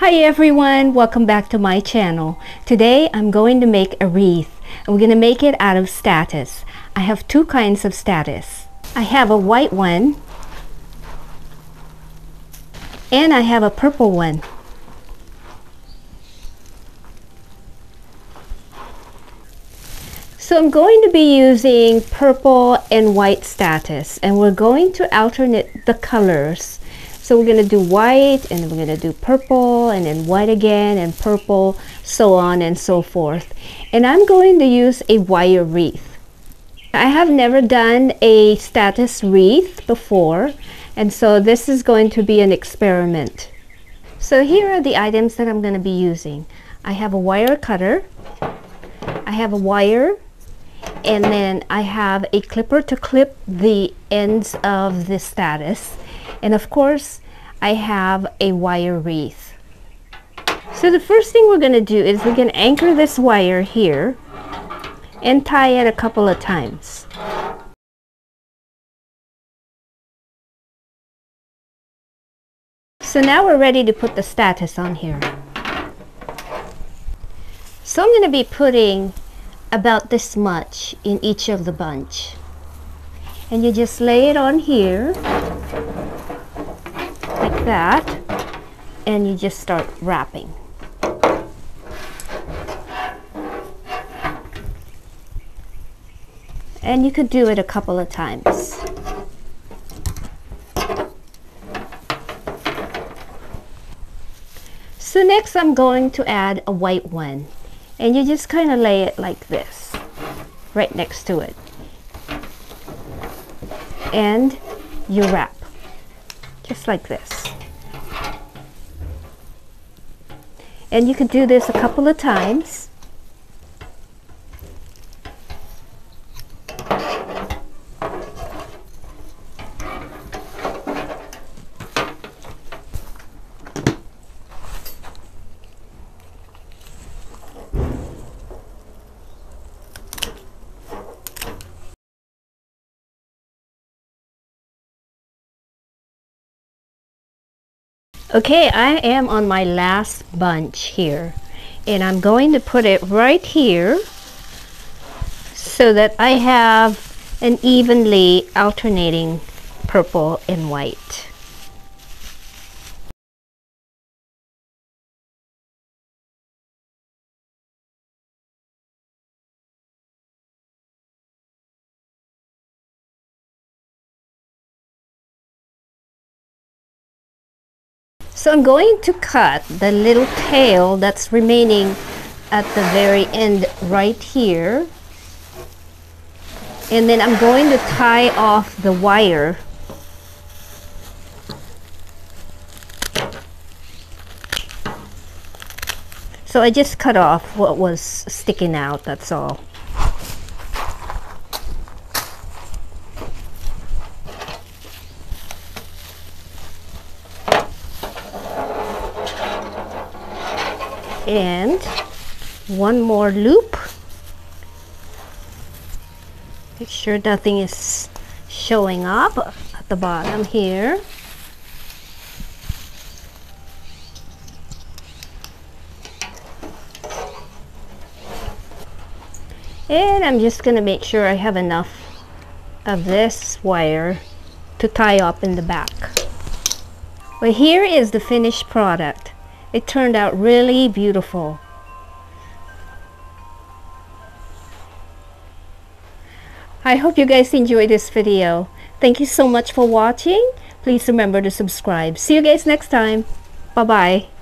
Hi everyone, welcome back to my channel. Today I'm going to make a wreath. I'm going to make it out of statice. I have two kinds of statice. I have a white one and I have a purple one. So I'm going to be using purple and white statice and we're going to alternate the colors. So we're going to do white and we're going to do purple and then white again and purple, so on and so forth. And I'm going to use a wire wreath. I have never done a statice wreath before and so this is going to be an experiment. So here are the items that I'm going to be using. I have a wire cutter, I have a wire and then I have a clipper to clip the ends of the statice and of course I have a wire wreath. So the first thing we're going to do is we're going to anchor this wire here and tie it a couple of times. So now we're ready to put the statice on here. So I'm going to be putting about this much in each of the bunch. And you just lay it on here that and you just start wrapping. And you could do it a couple of times. So next I'm going to add a white one and you just kind of lay it like this right next to it. And you wrap just like this and you can do this a couple of times Okay, I am on my last bunch here and I'm going to put it right here so that I have an evenly alternating purple and white. So I'm going to cut the little tail that's remaining at the very end right here. And then I'm going to tie off the wire So I just cut off what was sticking out, that's all. And one more loop. Make sure nothing is showing up at the bottom here. And I'm just gonna make sure I have enough of this wire to tie up in the back. Well here is the finished product it turned out really beautiful. I hope you guys enjoyed this video. Thank you so much for watching. Please remember to subscribe. See you guys next time. Bye-bye.